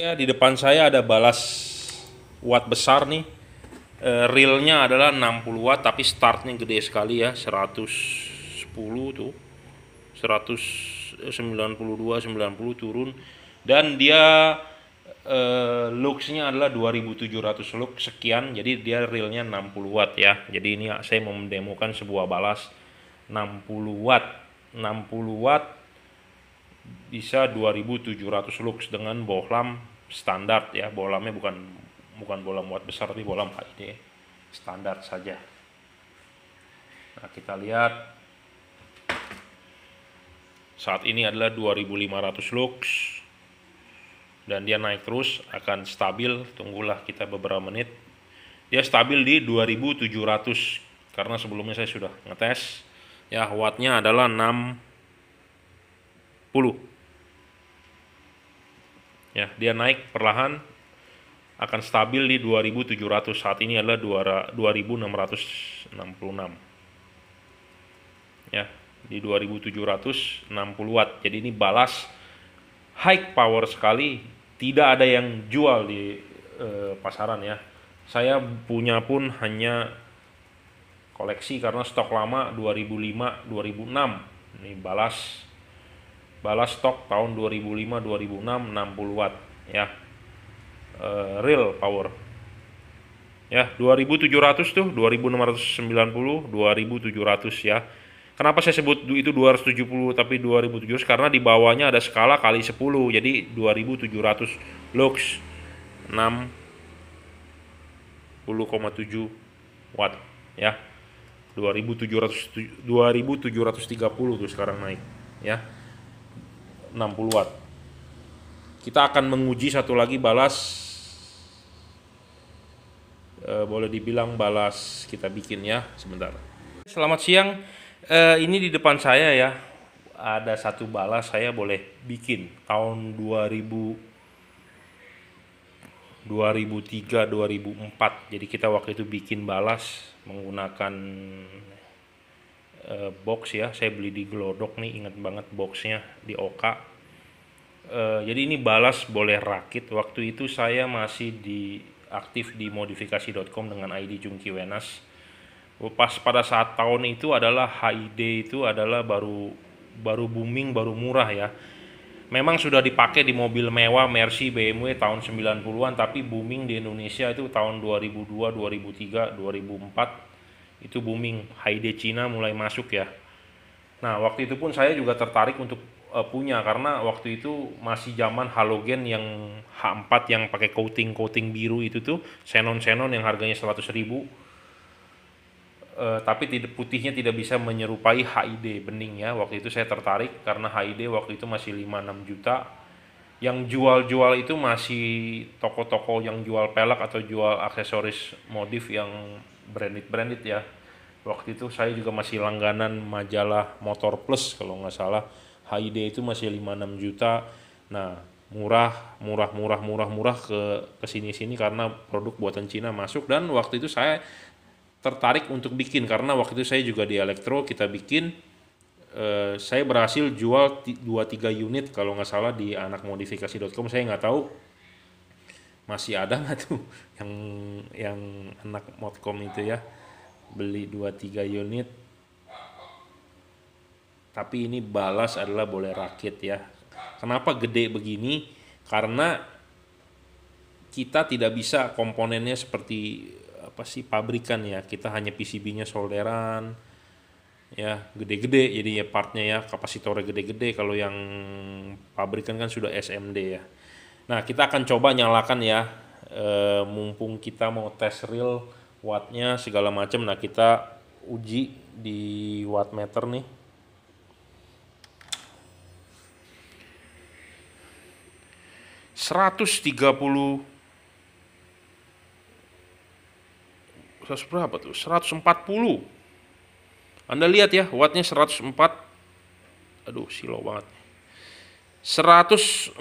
Ya, di depan saya ada balas watt besar nih. Eh, realnya adalah 60 watt tapi startnya gede sekali ya, 110 tuh. 192 90 turun dan dia eh, luxnya adalah 2700 lux sekian jadi dia realnya 60 watt ya jadi ini saya mendemokan sebuah balas 60 watt 60 watt bisa 2700 lux dengan bohlam standar ya bohlamnya bukan bukan bohlam watt besar tapi bohlam HID standar saja. Nah kita lihat. Saat ini adalah 2500 lux dan dia naik terus akan stabil. Tunggulah kita beberapa menit. Dia stabil di 2700 karena sebelumnya saya sudah ngetes. Ya wattnya adalah 60 ya dia naik perlahan akan stabil di 2700 saat ini adalah 2666 ya di 2760 watt. Jadi ini balas high power sekali, tidak ada yang jual di e, pasaran ya. Saya punya pun hanya koleksi karena stok lama 2005 2006. Ini balas balas stok tahun 2005 2006 60 watt ya. E, real power. Ya, 2700 tuh, 2690, 2700 ya Kenapa saya sebut itu 270 tapi 2700 karena di bawahnya ada skala kali 10 jadi 2700 lux 60,7 watt ya 2700 2730 tuh sekarang naik ya 60 watt kita akan menguji satu lagi balas e, boleh dibilang balas kita bikin ya sebentar. Selamat siang. Uh, ini di depan saya ya. Ada satu balas saya boleh bikin. Tahun 2000 2003 2004 jadi kita waktu itu bikin balas menggunakan uh, box ya saya beli di Glodok nih ingat banget boxnya di Oka. Uh, jadi ini balas boleh rakit. Waktu itu saya masih di aktif di modifikasi.com dengan ID Jungki Wenas. Pas pada saat tahun itu adalah HID itu adalah baru baru booming baru murah ya. Memang sudah dipakai di mobil mewah Mercy BMW tahun 90-an tapi booming di Indonesia itu tahun 2002 2003 2004 itu booming HID Cina mulai masuk ya nah waktu itu pun saya juga tertarik untuk uh, punya karena waktu itu masih zaman halogen yang H4 yang pakai coating coating biru itu tuh xenon xenon yang harganya 100 ribu uh, tapi tidak putihnya tidak bisa menyerupai HID bening ya. Waktu itu saya tertarik karena HID waktu itu masih 5-6 juta. Yang jual-jual itu masih toko-toko yang jual pelek atau jual aksesoris modif yang branded-branded ya. Waktu itu saya juga masih langganan majalah Motor Plus kalau nggak salah. HID itu masih 5-6 juta. Nah, murah, murah, murah, murah, murah ke ke sini-sini karena produk buatan Cina masuk dan waktu itu saya tertarik untuk bikin karena waktu itu saya juga di elektro kita bikin eh, saya berhasil jual 2-3 unit kalau nggak salah di anakmodifikasi.com saya nggak tahu masih ada nggak tuh yang yang anak modcom itu ya? Beli 2-3 unit. Tapi ini balas adalah boleh rakit ya. Kenapa gede begini? Karena kita tidak bisa komponennya seperti apa sih pabrikan ya. Kita hanya PCB-nya solderan ya gede-gede. Jadi ya partnya ya kapasitornya gede-gede. Kalau yang pabrikan kan sudah SMD ya nah kita akan coba nyalakan ya e, mumpung kita mau tes real wattnya segala macam nah kita uji di wattmeter nih seratus tiga puluh 100 berapa tuh? 140. Anda lihat ya, wattnya 104. Aduh, silo banget. 140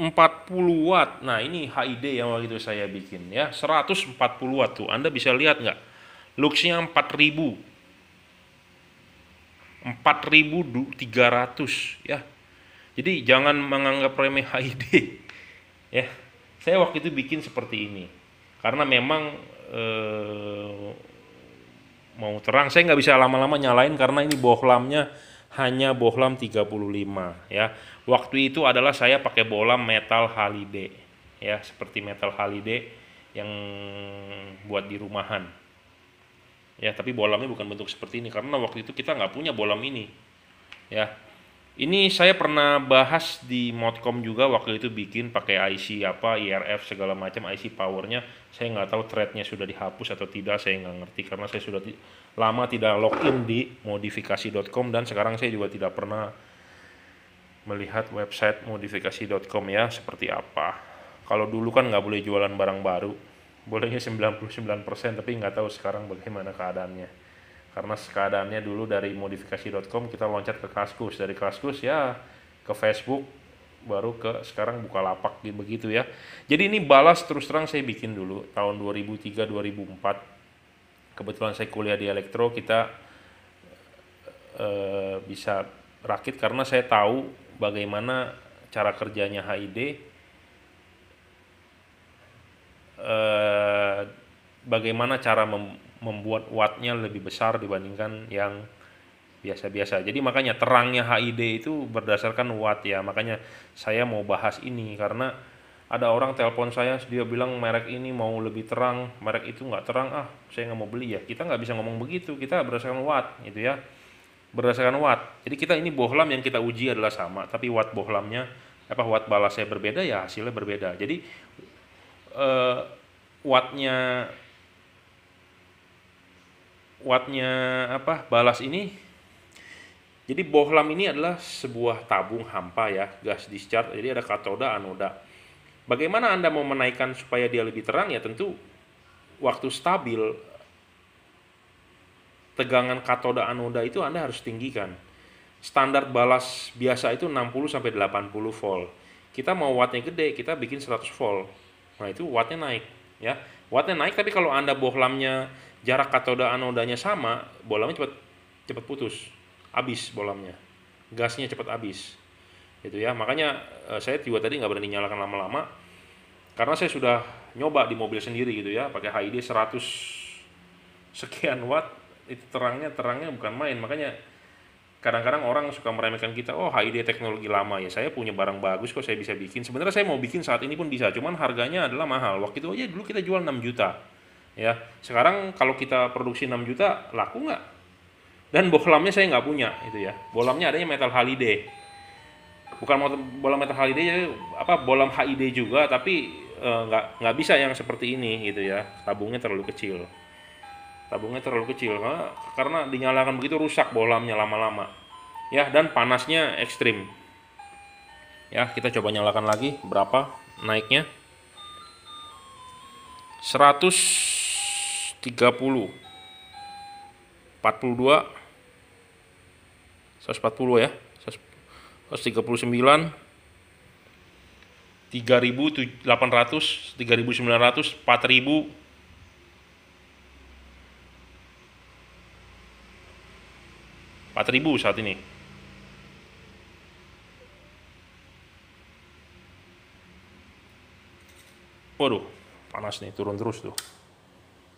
watt. Nah, ini HID yang waktu itu saya bikin ya. 140 watt tuh. Anda bisa lihat nggak? Luxnya 4000. 4300 ya. Jadi jangan menganggap remeh HID ya. saya waktu itu bikin seperti ini karena memang eh, mau terang saya nggak bisa lama-lama nyalain karena ini bohlamnya hanya bohlam 35 ya. Waktu itu adalah saya pakai bohlam metal halide ya seperti metal halide yang buat di rumahan. Ya tapi bohlamnya bukan bentuk seperti ini karena waktu itu kita nggak punya bohlam ini ya. Ini saya pernah bahas di Modcom juga waktu itu bikin pakai IC apa IRF segala macam IC powernya. Saya nggak tahu threadnya sudah dihapus atau tidak, saya nggak ngerti karena saya sudah lama tidak login di modifikasi.com dan sekarang saya juga tidak pernah melihat website modifikasi.com ya seperti apa. Kalau dulu kan nggak boleh jualan barang baru, bolehnya 99% tapi nggak tahu sekarang bagaimana keadaannya. Karena keadaannya dulu dari modifikasi.com kita loncat ke Kaskus. Dari Kaskus ya ke Facebook baru ke sekarang buka lapak gitu begitu ya. Jadi ini balas terus terang saya bikin dulu tahun 2003 2004 kebetulan saya kuliah di elektro kita e, bisa rakit karena saya tahu bagaimana cara kerjanya HID e, eh, bagaimana cara mem, membuat wattnya lebih besar dibandingkan yang biasa-biasa. Jadi makanya terangnya HID itu berdasarkan watt ya. Makanya saya mau bahas ini karena ada orang telepon saya dia bilang merek ini mau lebih terang, merek itu nggak terang ah saya nggak mau beli ya. Kita nggak bisa ngomong begitu. Kita berdasarkan watt gitu ya. Berdasarkan watt. Jadi kita ini bohlam yang kita uji adalah sama, tapi watt bohlamnya apa watt balasnya berbeda ya hasilnya berbeda. Jadi uh, wattnya wattnya apa balas ini jadi bohlam ini adalah sebuah tabung hampa ya gas discharge jadi ada katoda anoda bagaimana anda mau menaikkan supaya dia lebih terang? Ya tentu waktu stabil tegangan katoda anoda itu anda harus tinggikan. Standar balas biasa itu 60 sampai 80 volt. Kita mau wattnya gede kita bikin 100 volt. Nah itu wattnya naik ya. Wattnya naik tapi kalau anda bohlamnya jarak katoda anodanya sama, bolamnya cepat cepat putus, habis bolamnya, gasnya cepat habis, gitu ya. Makanya eh, saya juga tadi nggak berani nyalakan lama-lama, karena saya sudah nyoba di mobil sendiri gitu ya, pakai HID 100 sekian watt, itu terangnya terangnya bukan main, makanya kadang-kadang orang suka meremehkan kita oh HID teknologi lama ya saya punya barang bagus kok saya bisa bikin. Sebenarnya saya mau bikin saat ini pun bisa cuman harganya adalah mahal. Waktu itu aja dulu kita jual 6 juta ya. Sekarang kalau kita produksi 6 juta laku nggak? Dan bohlamnya saya nggak punya itu ya. Bolamnya adanya metal halide bukan bolam metal halide jadi apa bolam HID juga tapi eh, nggak e, nggak bisa yang seperti ini gitu ya. Tabungnya terlalu kecil. Tabungnya terlalu kecil karena, karena dinyalakan begitu rusak bolamnya lama-lama. Ya dan panasnya ekstrim. Ya kita coba nyalakan lagi berapa naiknya? 100 30 42 140 ya 139 3800 3900 4000 4000 saat ini. Waduh, panas nih, turun terus tuh.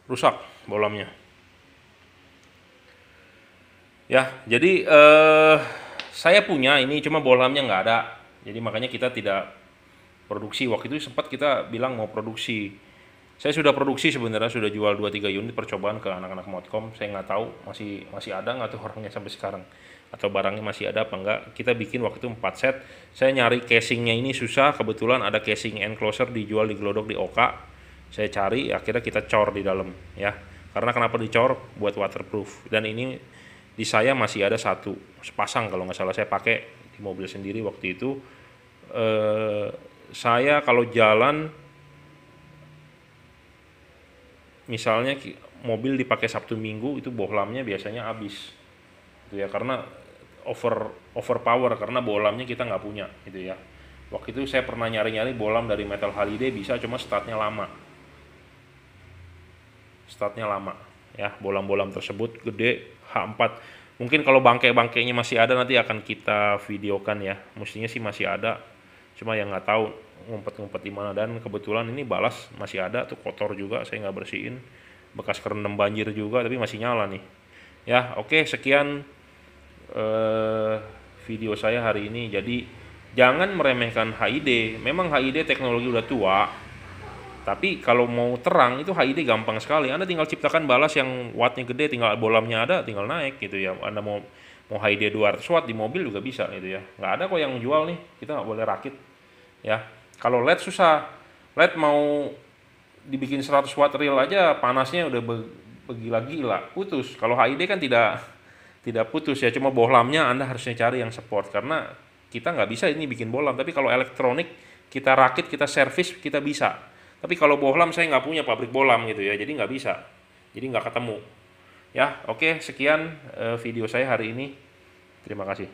Rusak bolamnya. Ya jadi eh, saya punya ini cuma bolamnya nggak ada. Jadi makanya kita tidak produksi. Waktu itu sempat kita bilang mau produksi. Saya sudah produksi sebenarnya sudah jual 2-3 unit percobaan ke anak-anak modcom saya nggak tahu masih masih ada nggak tuh orangnya sampai sekarang. Atau barangnya masih ada apa enggak kita bikin waktu itu 4 set. Saya nyari casingnya ini susah. Kebetulan ada casing enclosure dijual di Glodok di Oka saya cari akhirnya kita cor di dalam ya. Karena kenapa dicor? Buat waterproof. Dan ini di saya masih ada satu sepasang kalau nggak salah. Saya pakai di mobil sendiri waktu itu. Eh, saya kalau jalan misalnya mobil dipakai Sabtu Minggu itu bohlamnya biasanya habis. Itu ya karena over overpower karena bohlamnya kita nggak punya gitu ya. Waktu itu saya pernah nyari-nyari bohlam dari Metal Holiday bisa cuma startnya lama. Startnya lama ya. Bolam-bolam tersebut gede H4 mungkin kalau bangke-bangkainya masih ada nanti akan kita videokan ya. Mestinya sih masih ada. Cuma yang nggak tahu ngumpet-ngumpet di mana. Dan kebetulan ini balas masih ada tuh kotor juga saya nggak bersihin. Bekas kerendam banjir juga tapi masih nyala nih. Ya oke sekian eh, video saya hari ini. Jadi jangan meremehkan HID memang HID teknologi udah tua tapi kalau mau terang itu HID gampang sekali. Anda tinggal ciptakan balas yang wattnya gede, tinggal bolamnya ada, tinggal naik gitu ya. Anda mau mau HID 200 watt di mobil juga bisa gitu ya. Nggak ada kok yang jual nih, kita nggak boleh rakit. Ya, kalau LED susah. LED mau dibikin 100 watt real aja panasnya udah begila-gila, putus. Kalau HID kan tidak tidak putus ya, cuma bohlamnya Anda harusnya cari yang support karena kita nggak bisa ini bikin bohlam. Tapi kalau elektronik kita rakit, kita servis, kita bisa tapi kalau bohlam saya nggak punya pabrik bohlam gitu ya, jadi nggak bisa. Jadi nggak ketemu. Ya, oke, sekian uh, video saya hari ini. Terima kasih.